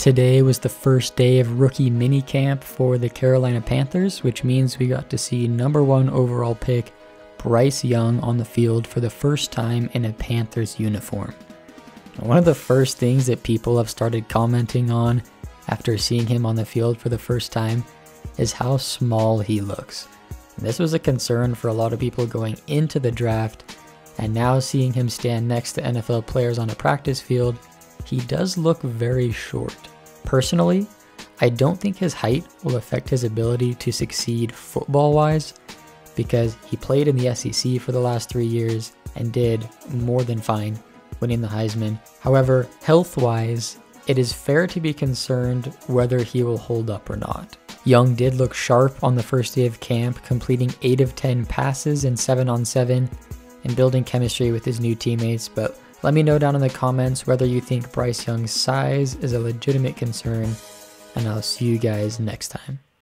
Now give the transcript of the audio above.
Today was the first day of rookie minicamp for the Carolina Panthers, which means we got to see number one overall pick Bryce Young on the field for the first time in a Panthers uniform. One of the first things that people have started commenting on after seeing him on the field for the first time is how small he looks. This was a concern for a lot of people going into the draft, and now seeing him stand next to NFL players on a practice field, he does look very short. Personally, I don't think his height will affect his ability to succeed football wise because he played in the SEC for the last three years and did more than fine winning the Heisman. However, health wise, it is fair to be concerned whether he will hold up or not. Young did look sharp on the first day of camp, completing 8 of 10 passes in 7 on 7 and building chemistry with his new teammates. But let me know down in the comments whether you think Bryce Young's size is a legitimate concern, and I'll see you guys next time.